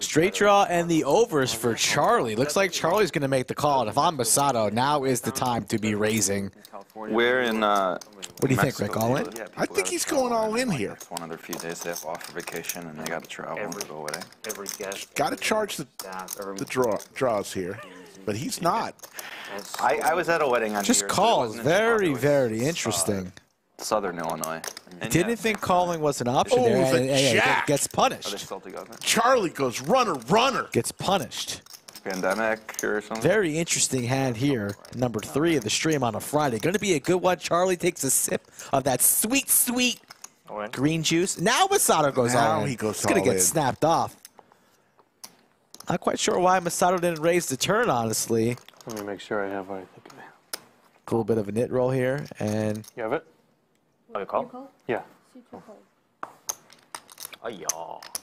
Straight draw and the overs for Charlie. Looks like Charlie's going to make the call. And if I'm Masato, now is the time to be raising. We're in. Uh, What do you think, Rick? All in? yeah, I think he's going all in here. It's one of their few days they have off for vacation and they got to travel and Every- go away. Every guest. Got to charge the, the draw, draws here, but he's not. I, I was at a wedding on Just New Year's, but it calls. wasn't in Chicago, Very, very interesting. Southern Illinois. And Didn't yeah, think calling was an option Oh, there. the and- and- and jack. Gets punished. Charlie goes runner, runner. Gets punished. Pandemic or something? Very interesting hand here. Number three of the stream on a Friday. Going to be a good one. Charlie takes a sip of that sweet, sweet All green juice. Now Masato goes Now all in. he goes It's gonna get in. snapped off. Not quite sure why Masato didn't raise the turn, honestly. Let me make sure I have what I think I have. A little bit of a nit roll here, and You have it? Oh, you call? You call? Yeah. Suit your call. Oh, yeah.